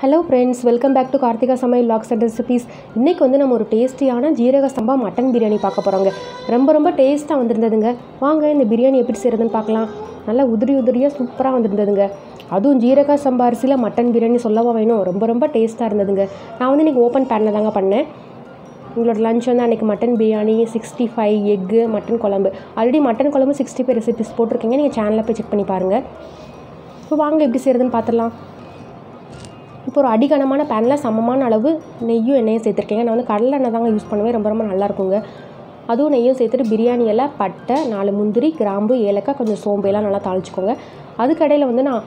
Hello friends welcome back to Karthika சமையல் logs and recipes இன்றைக்கி வந்து நம்ம ஒரு டேஸ்டியான ஜீரக சம்பா மட்டன் பிரியாணி பார்க்க போகிறோங்க ரொம்ப ரொம்ப டேஸ்ட்டாக வந்திருந்ததுங்க. வாங்க இந்த பிரியாணி எப்படி செய்கிறதுன்னு பார்க்கலாம். நல்லா உதிரி உதிரியாக சூப்பராக வந்திருந்ததுங்க. அதுவும் ஜீரக சம்பா அரிசியில் மட்டன் பிரியாணி சொல்லவா வேணும்? ரொம்ப ரொம்ப டேஸ்ட்டாக இருந்ததுங்க. நான் வந்து இன்றைக்கி ஓப்பன் பேனில் தாங்க பண்ணேன். உங்களோட லஞ்ச் வந்து அன்றைக்கி மட்டன் பிரியாணி சிக்ஸ்டி ஃபைவ் எக்கு மட்டன் குழம்பு. ஆல்ரெடி மட்டன் குழம்பு சிக்ஸ்டி ஃபைவ் ரெசிபிஸ் போட்டிருக்கீங்க. நீங்கள் சேனலில் போய் செக் பண்ணி பாருங்கள் இப்போ வாங்க எப்படி செய்கிறதுன்னு பார்த்துடலாம். இப்போ ஒரு அடிகனமான பேனில் சமமான அளவு நெய்யும் எண்ணெயும் சேர்த்துருக்கேங்க. நான் வந்து கடலை எண்ணெய் தாங்க யூஸ் பண்ணுவேன். ரொம்ப ரொம்ப நல்லா இருக்குங்க. அதுவும் நெய்யும் சேர்த்துட்டு பிரியாணி எல்லாம் பட்டை நாலு முந்திரி கிராம்பு ஏலக்காய் கொஞ்சம் சோம்பையெல்லாம் நல்லா தாளிச்சுக்கோங்க. அதுக்கடையில் வந்து நான்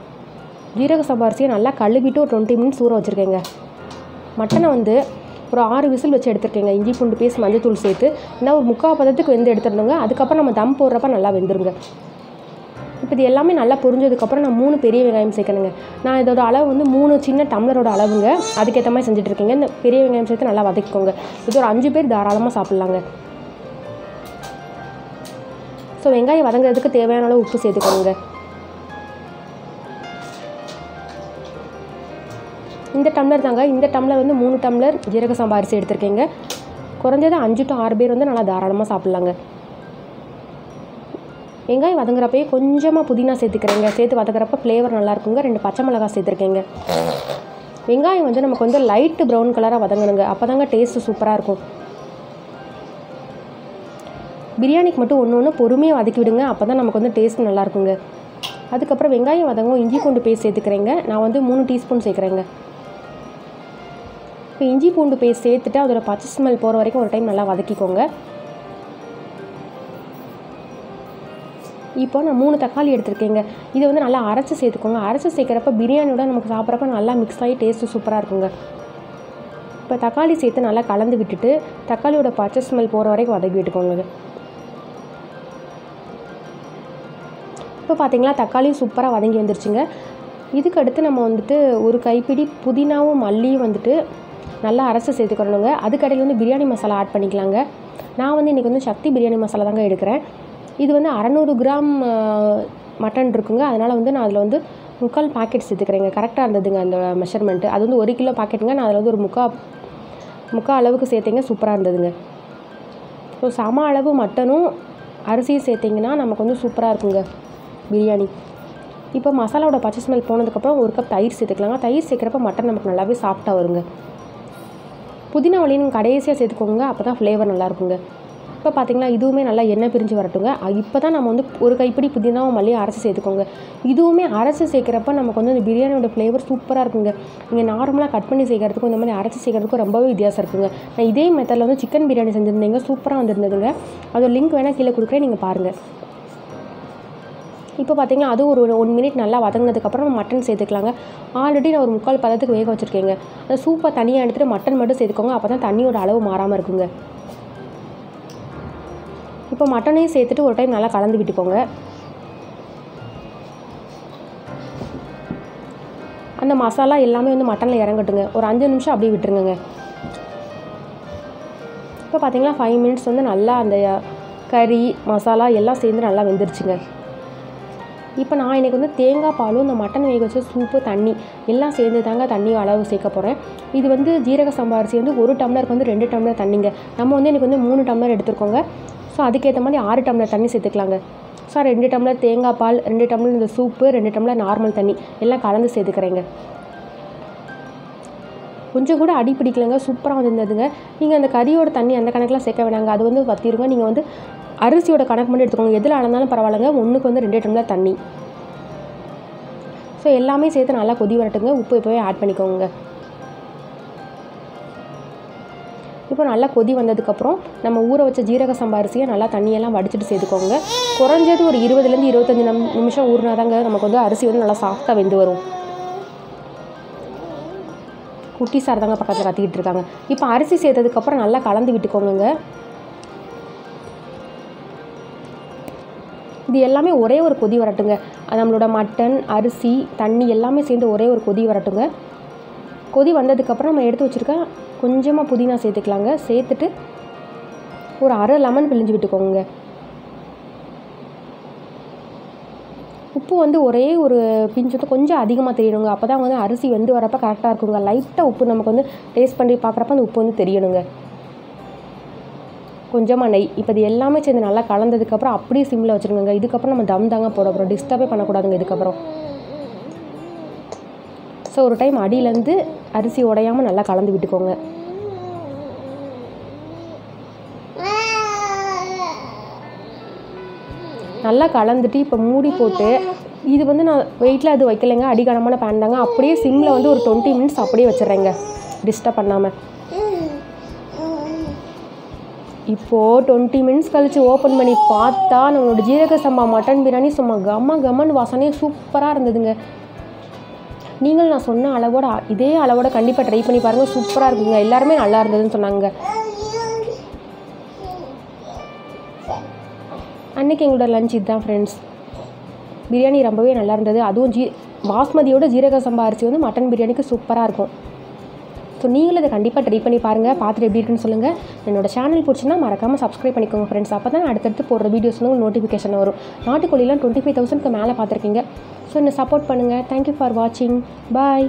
ஜீரக சம்பாரசியை நல்லா கழுவிட்டு ஒரு டுவெண்ட்டி மினிட்ஸ் ஊற வச்சுருக்கேங்க. மட்டனை வந்து ஒரு ஆறு விசில் வச்சு எடுத்துருக்கேங்க. இஞ்சி பூண்டு பேஸ்ட் மஞ்சத்தூள் சேர்த்து. இன்னும் ஒரு முக்கால் பதத்துக்கு வெந்து எடுத்துருந்தோங்க அதுக்கப்புறம் நம்ம தம் போடுறப்ப நல்லா வெந்துருங்க. இப்போ இது எல்லாமே நல்லா புரிஞ்சதுக்கப்புறம் நான் மூணு பெரிய வெங்காயம் சேர்க்கணுங்க. நான் இதோட அளவு வந்து மூணு சின்ன டம்ளரோட அளவுங்க. அதுக்கேற்ற மாதிரி செஞ்சுட்டு இருக்கீங்க இந்த பெரிய வெங்காயம் சேர்த்து நல்லா வதக்கிக்கோங்க. இது ஒரு அஞ்சு பேர் தாராளமாக சாப்பிட்லாங்க. ஸோ வெங்காயம் வதங்குறதுக்கு தேவையான அளவு உப்பு சேர்த்துக்கோங்க. இந்த டம்ளர் தாங்க இந்த டம்ளர் வந்து மூணு டம்ளர் ஜீரக சம்பா அரிசி எடுத்திருக்கேங்க. குறைஞ்சது அஞ்சு டு ஆறு பேர் வந்து நல்லா தாராளமாக சாப்பிட்லாங்க. வெங்காயம் வதங்குறப்பயே கொஞ்சமாக புதினா சேர்த்துக்கிறேங்க. சேர்த்து வதங்குறப்ப ஃப்ளேவர் நல்லா இருக்குங்க ரெண்டு பச்சை மிளகாய் சேர்த்துருக்கேங்க. வெங்காயம் வந்து நமக்கு வந்து லைட்டு ப்ரௌன் கலராக வதங்கணுங்க. அப்போ தாங்க டேஸ்ட்டு சூப்பராக இருக்கும். பிரியாணிக்கு மட்டும் ஒன்று ஒன்று பொறுமையாக வதக்கி விடுங்க அப்போ தான் நமக்கு வந்து டேஸ்ட் நல்லாயிருக்குங்க. அதுக்கப்புறம் வெங்காயம் வதங்கும். இஞ்சி பூண்டு பேஸ்ட் சேர்த்துக்கிறேங்க. நான் வந்து மூணு டீஸ்பூன் சேர்க்குறேங்க. இப்போ இஞ்சி பூண்டு பேஸ்ட் சேர்த்துட்டு அதோட பச்சை ஸ்மெல் போகிற வரைக்கும் ஒரு டைம் நல்லா வதக்கிக்கோங்க. இப்போ நான் மூணு தக்காளி எடுத்திருக்கேங்க. இதை வந்து நல்லா அரைச்சி சேர்த்துக்கோங்க. அரைச்சி சேர்க்குறப்ப பிரியாணியோட நமக்கு சாப்பிட்றப்ப நல்லா மிக்ஸ் ஆகி டேஸ்ட்டு சூப்பராக இருக்குங்க. இப்போ தக்காளி சேர்த்து நல்லா கலந்து விட்டுட்டு தக்காளியோட பச்சை ஸ்மெல் போகிற வரைக்கும் வதக்கி விட்டுக்கோங்க. இப்போ பார்த்தீங்களா தக்காளியும் சூப்பராக வதங்கி வந்துருச்சுங்க. இதுக்கு அடுத்து நம்ம வந்துட்டு ஒரு கைப்பிடி புதினாவும் மல்லியும் வந்துட்டு நல்லா அரைச்சி சேர்த்துக்கணுங்க. அதுக்கடையில் வந்து பிரியாணி மசாலா ஆட் பண்ணிக்கலாங்க. நான் வந்து இன்றைக்கி வந்து சக்தி பிரியாணி மசாலா தாங்க எடுக்கிறேன். இது வந்து அறநூறு கிராம் மட்டன் இருக்குங்க. அதனால் வந்து நான் அதில் வந்து முக்கால் பாக்கெட் சேர்த்துக்கிறேங்க கரெக்டாக இருந்ததுங்க அந்த மெஷர்மெண்ட்டு அது வந்து ஒரு கிலோ பாக்கெட்டுங்க நான் அதில் வந்து ஒரு முக்கா முக்கால் அளவுக்கு சேர்த்திங்க. சூப்பராக இருந்ததுங்க. ஸோ சம அளவு மட்டனும் அரிசியும் சேர்த்திங்கன்னா நமக்கு வந்து சூப்பராக இருக்குங்க. பிரியாணி. இப்போ மசாலாவோட பச்சை ஸ்மெல் போனதுக்கப்புறம் ஒரு கப் தயிர் சேர்த்துக்கலாங்க. தயிர் சேர்க்குறப்ப மட்டன் நமக்கு நல்லாவே சாஃப்டாக வருங்க. புதினா வழியும் கடைசியாக சேர்த்துக்கோங்க. அப்போ தான் ஃப்ளேவர் நல்லாயிருக்குங்க இப்போ பார்த்தீங்கன்னா இதுவுமே நல்லா எண்ணெய் பிரிஞ்சு வரட்டுங்க. இப்போ தான் நம்ம வந்து ஒரு கைப்பிடி புதினாவும் மல்லியும் அரைச்சி சேர்த்துக்கோங்க. இதுவுமே அரைச்சி சேர்க்குறப்ப நமக்கு வந்து இந்த பிரியாணியோட ஃப்ளேவர் சூப்பராக இருக்குங்க. நீங்கள் நார்மலாக கட் பண்ணி சேர்க்கறதுக்கும் இந்த மாதிரி அரைச்சி சேர்க்கறதுக்கும் ரொம்பவே வித்தியாசம் இருக்குங்க. நான் இதே மெத்தடில் வந்து சிக்கன் பிரியாணி செஞ்சுருந்தீங்க. சூப்பராக வந்திருந்ததுங்க. அதோட லிங்க் வேணால் கீழே கொடுக்குறேன். நீங்கள் பாருங்கள் இப்போ பார்த்தீங்கன்னா அது ஒரு ஒன் மினிட் நல்லா வதங்கினதுக்கப்புறம் நம்ம மட்டன் சேர்த்துக்கலாங்க. ஆல்ரெடி நான் ஒரு முக்கால் பதத்துக்கு வேக வச்சுருக்கேங்க. அந்த சூப்பை தனியாக எடுத்துகிட்டு மட்டன் மட்டும் சேர்த்துக்கோங்க. அப்போ தான் தண்ணியோட அளவு மாறாமல் இருக்குங்க. இப்போ மட்டனையும் சேர்த்துட்டு ஒரு டைம் நல்லா கலந்து விட்டுக்கோங்க. அந்த மசாலா எல்லாமே வந்து மட்டனில் இறங்கட்டுங்க. ஒரு அஞ்சு நிமிஷம் அப்படியே விட்டுருங்க இப்போ பார்த்தீங்கன்னா ஃபைவ் மினிட்ஸ் வந்து நல்லா அந்த கறி மசாலா எல்லாம் சேர்ந்து நல்லா வெந்துருச்சுங்க. இப்போ நான் இன்றைக்கி வந்து தேங்காய் பாலும் இந்த மட்டன் வேக வச்ச சூப்பு தண்ணி எல்லாம் சேர்ந்து தாங்க தண்ணி அளவு சேர்க்க போகிறேன் இது வந்து ஜீரக சம்பா அரிசி வந்து ஒரு டம்ளருக்கு வந்து ரெண்டு டம்ளர் தண்ணிங்க. நம்ம வந்து எனக்கு வந்து மூணு டம்ளர் எடுத்துருக்கோங்க. ஸோ அதுக்கேற்ற மாதிரி ஆறு டம்ளர் தண்ணி சேர்த்துக்கலாங்க. ஸோ ரெண்டு டம்ளர் தேங்காய் பால் ரெண்டு டம்ளர் இந்த சூப்பு ரெண்டு டம்ளர் நார்மல் தண்ணி எல்லாம் கலந்து சேர்த்துக்கிறேங்க. கொஞ்சம் கூட அடி பிடிக்கலங்க சூப்பராக வந்துருந்ததுங்க. நீங்கள் அந்த கறியோட தண்ணி அந்த கணக்கில் சேர்க்க வேணாங்க. அது வந்து பற்றிருங்க நீங்கள் வந்து அரிசியோட கணக்கு மட்டும் எடுத்துக்கோங்க. எதில் அளந்தாலும் பரவாயில்லைங்க ஒன்றுக்கு வந்து ரெண்டு டம்ளர் தண்ணி. ஸோ எல்லாமே சேர்த்து நல்லா கொதி வரட்டுங்க. உப்பு இப்போவே ஆட் பண்ணிக்கோங்க. இப்போ நல்லா கொதி வந்ததுக்கப்புறம் நம்ம ஊற வச்ச ஜீரக சம்பா அரிசியை நல்லா தண்ணியெல்லாம் வடிச்சிட்டு சேர்த்துக்கோங்க. குறைஞ்சது ஒரு இருபதுலேருந்து இருபத்தஞ்சி நம் நிமிஷம் ஊறினாதாங்க நமக்கு வந்து அரிசி வந்து நல்லா சாஃப்டாக வெந்து வரும். குட்டி சார் தாங்க பக்கத்தில் கத்திக்கிட்டு இருக்காங்க. இப்போ அரிசி சேர்த்ததுக்கப்புறம் நல்லா கலந்து விட்டுக்கோங்க இது எல்லாமே ஒரே ஒரு கொதி வரட்டுங்க. நம்மளோட மட்டன் அரிசி தண்ணி எல்லாமே சேர்ந்து ஒரே ஒரு கொதி வரட்டுங்க. கொதி வந்ததுக்கப்புறம் நம்ம எடுத்து வச்சுருக்க கொஞ்சமாக புதினா சேர்த்துக்கலாங்க. சேர்த்துட்டு ஒரு அரை லெமன் பிழிஞ்சு விட்டுக்கோங்க. உப்பு வந்து ஒரே ஒரு பிஞ்சு வந்து கொஞ்சம் அதிகமாக தெரியணுங்க. அப்போ தான் வந்து அரிசி வந்து வரப்போ கரெக்டாக இருக்குங்க. லைட்டாக உப்பு நமக்கு வந்து டேஸ்ட் பண்ணி பார்க்குறப்ப அந்த உப்பு வந்து தெரியணுங்க. கொஞ்சமாக நெய். இப்போ இது எல்லாமே சேர்ந்து நல்லா கலந்ததுக்கப்புறம் அப்படியே சிம்மில் வச்சுருங்க இதுக்கப்புறம் நம்ம தம் தாங்க போட போகிறோம் டிஸ்டர்பே பண்ணக்கூடாதுங்க இதுக்கப்புறம். ஸோ ஒரு டைம் அடியிலேருந்து அரிசி உடையாமல் நல்லா கலந்து விட்டுக்கோங்க. நல்லா கலந்துட்டு இப்போ மூடி போட்டு இது வந்து நான் வெயிட்டில் அது வைக்கலைங்க அடிகனமான பேன் தாங்க. அப்படியே சிம்மில் வந்து ஒரு டுவெண்ட்டி மினிட்ஸ் அப்படியே வச்சிடுறேங்க. டிஸ்டர்ப் பண்ணாமல் இப்போது டுவெண்ட்டி மினிட்ஸ் கழித்து ஓப்பன் பண்ணி பார்த்தா நம்மளோட ஜீரக சம்பா மட்டன் பிரியாணி சும்மா கம கமன் வாசனையே சூப்பராக இருந்ததுங்க. நீங்கள் நான் சொன்ன அளவோட இதே அளவோட கண்டிப்பாக ட்ரை பண்ணி பாருங்கள் சூப்பராக இருக்குங்க. எல்லாருமே நல்லா இருந்ததுன்னு சொன்னாங்க. அன்றைக்கி எங்களோட லஞ்ச் இதுதான் ஃப்ரெண்ட்ஸ் பிரியாணி ரொம்பவே நல்லா இருந்தது. அதுவும் ஜீ பாஸ்மதியோட ஜீரக சம்பா அரிசி வந்து மட்டன் பிரியாணிக்கு சூப்பராக இருக்கும். ஸோ நீங்களும் இதை கண்டிப்பாக ட்ரை பண்ணி பாருங்கள் பார்த்துட்டு எப்படி இருக்குன்னு சொல்லுங்கள் என்னோடய சேனல் பிடிச்சின்னா மறக்காமல் சப்ஸ்கிரைப் பண்ணிக்கோங்க ஃப்ரெண்ட்ஸ் அப்போ தான் அடுத்தடுத்து போடுற வீடியோஸ் வந்து நோட்டிஃபிகேஷன் வரும். நாட்டுக்கோழிலாம் டுவெண்ட்டி ஃபைவ் தௌசண்ட்க்கு மேலே பார்த்துருக்கீங்க. ஸோ என்னை சப்போர்ட் பண்ணுங்கள் தேங்க்யூ ஃபார் வாட்சிங் பாய்